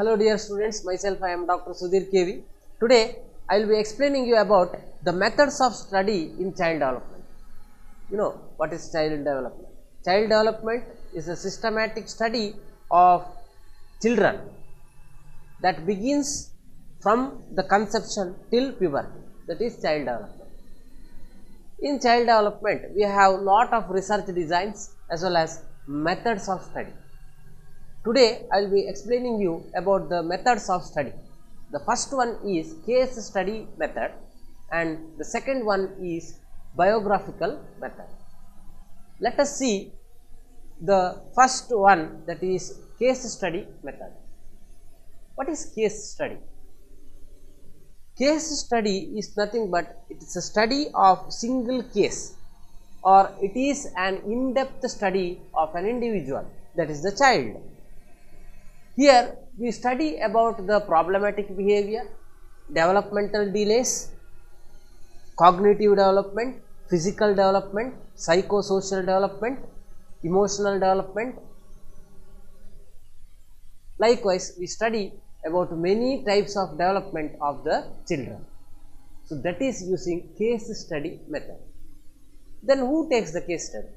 Hello dear students, myself I am Dr. Sudheer KV. Today I will be explaining you about the methods of study in child development. You know what is child development? Child development is a systematic study of children that begins from the conception till puberty that is child development. In child development we have lot of research designs as well as methods of study. Today I will be explaining you about the methods of study. The first one is case study method and the second one is biographical method. Let us see the first one that is case study method. What is case study? Case study is nothing but it is a study of single case or it is an in-depth study of an individual that is the child. Here we study about the problematic behavior, developmental delays, cognitive development, physical development, psychosocial development, emotional development. Likewise, we study about many types of development of the children. So, that is using case study method. Then who takes the case study?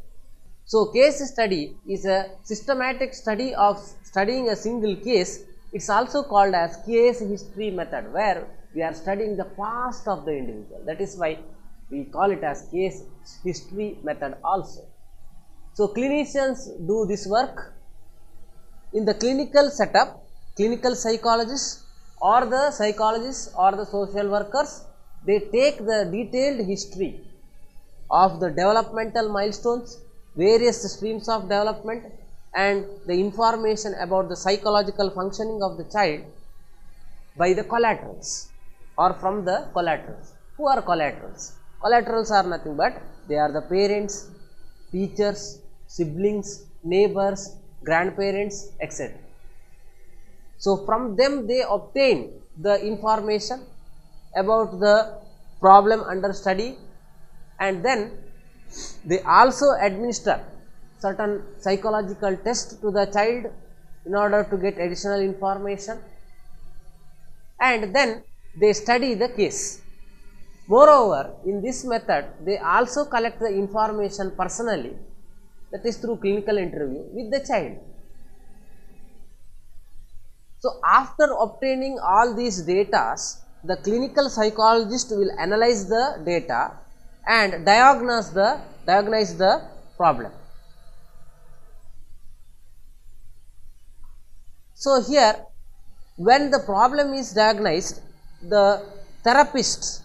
So, case study is a systematic study of studying a single case. It is also called as case history method where we are studying the past of the individual. That is why we call it as case history method also. So, clinicians do this work in the clinical setup, clinical psychologists or the psychologists or the social workers, they take the detailed history of the developmental milestones, various streams of development and the information about the psychological functioning of the child by the collaterals or from the collaterals. Who are collaterals? Collaterals are nothing but they are the parents, teachers, siblings, neighbors, grandparents, etc. So, from them they obtain the information about the problem under study and then they also administer certain psychological test to the child in order to get additional information and then they study the case. Moreover, in this method they also collect the information personally that is through clinical interview with the child. So, after obtaining all these data, the clinical psychologist will analyze the data and diagnose the diagnose the problem. So, here when the problem is diagnosed the therapist's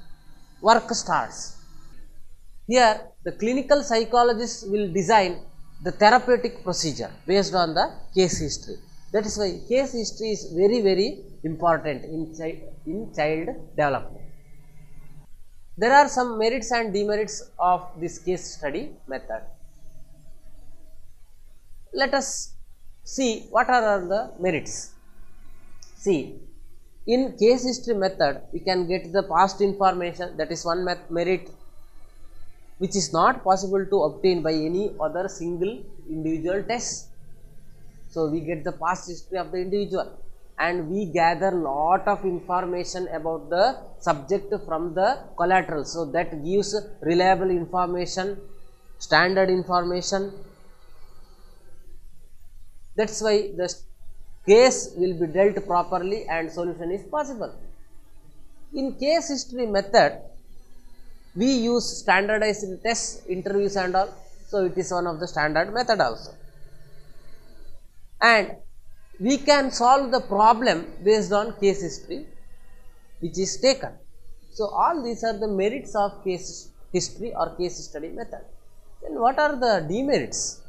work starts. Here the clinical psychologist will design the therapeutic procedure based on the case history. That is why case history is very very important in, chi in child development. There are some merits and demerits of this case study method. Let us see what are the merits. See, in case history method, we can get the past information that is one merit which is not possible to obtain by any other single individual test. So, we get the past history of the individual and we gather lot of information about the subject from the collateral. So, that gives reliable information, standard information. That is why the case will be dealt properly and solution is possible. In case history method, we use standardized tests, interviews and all. So, it is one of the standard method also. And we can solve the problem based on case history which is taken. So, all these are the merits of case history or case study method. Then what are the demerits?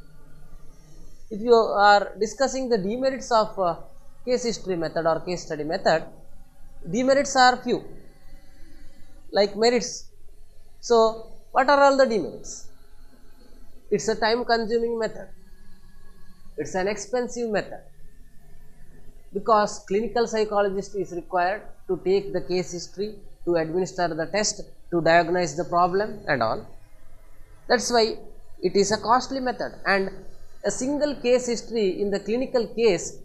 If you are discussing the demerits of uh, case history method or case study method, demerits are few like merits. So, what are all the demerits? It is a time consuming method, it is an expensive method because clinical psychologist is required to take the case history, to administer the test, to diagnose the problem and all. That is why it is a costly method and a single case history in the clinical case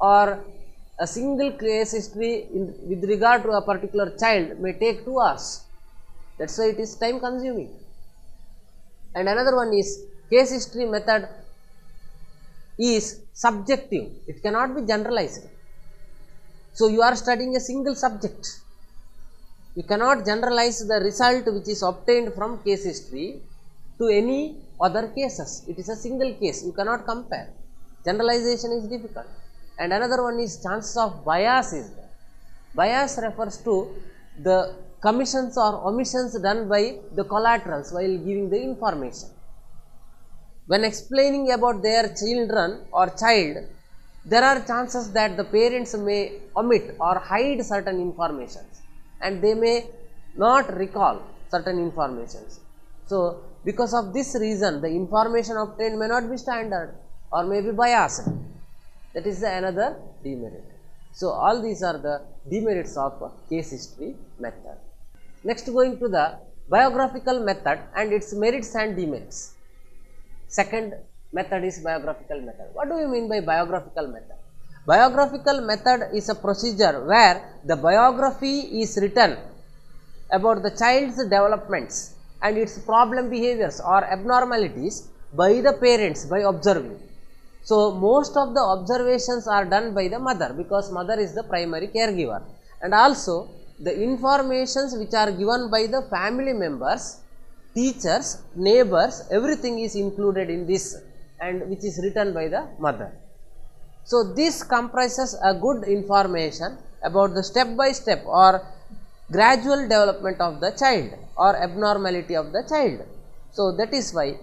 or a single case history in, with regard to a particular child may take 2 hours. That is why it is time consuming. And another one is case history method is subjective, it cannot be generalized. So, you are studying a single subject, you cannot generalize the result which is obtained from case history to any other cases, it is a single case, you cannot compare, generalization is difficult. And another one is chances of bias is there. Bias refers to the commissions or omissions done by the collaterals while giving the information. When explaining about their children or child, there are chances that the parents may omit or hide certain informations and they may not recall certain informations. So, because of this reason the information obtained may not be standard or may be biased that is the another demerit. So, all these are the demerits of case history method. Next going to the biographical method and its merits and demerits. Second method is biographical method. What do you mean by biographical method? Biographical method is a procedure where the biography is written about the child's developments and its problem behaviors or abnormalities by the parents by observing. So, most of the observations are done by the mother because mother is the primary caregiver and also the informations which are given by the family members, teachers, neighbors everything is included in this and which is written by the mother. So, this comprises a good information about the step by step or gradual development of the child or abnormality of the child. So, that is why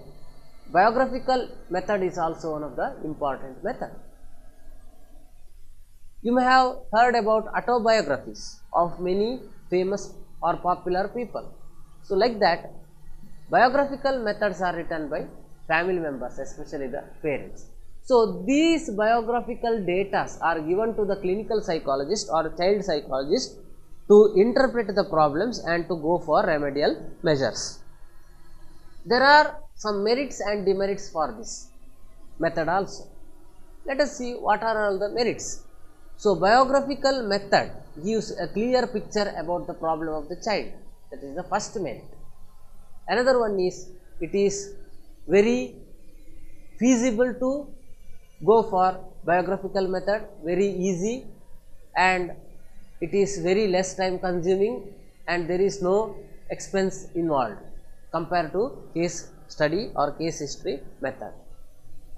biographical method is also one of the important method. You may have heard about autobiographies of many famous or popular people. So, like that biographical methods are written by family members especially the parents. So, these biographical data are given to the clinical psychologist or child psychologist to interpret the problems and to go for remedial measures. There are some merits and demerits for this method also. Let us see what are all the merits. So, biographical method gives a clear picture about the problem of the child that is the first merit. Another one is it is very feasible to go for biographical method very easy and it is very less time consuming and there is no expense involved compared to case study or case history method.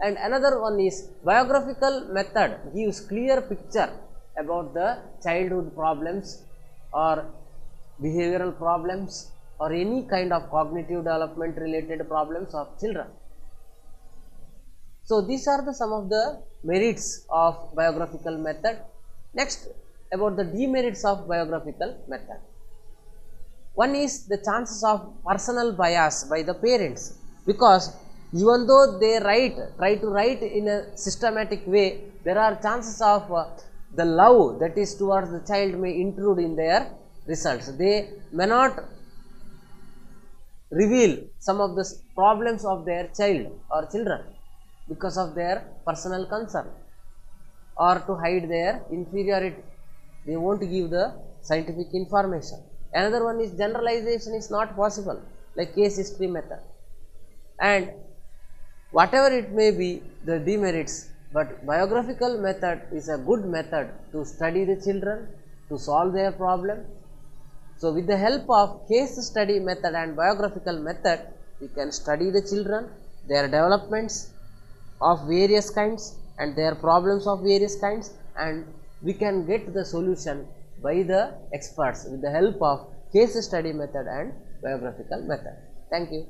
And another one is biographical method gives clear picture about the childhood problems or behavioral problems or any kind of cognitive development related problems of children. So, these are the some of the merits of biographical method. Next about the demerits of biographical method. One is the chances of personal bias by the parents because even though they write try to write in a systematic way there are chances of uh, the love that is towards the child may intrude in their results. They may not reveal some of the problems of their child or children because of their personal concern or to hide their inferiority. They won't give the scientific information. Another one is generalization is not possible like case history method and whatever it may be the demerits but biographical method is a good method to study the children to solve their problem. So, with the help of case study method and biographical method we can study the children, their developments of various kinds and their problems of various kinds and we can get the solution by the experts with the help of case study method and biographical method. Thank you.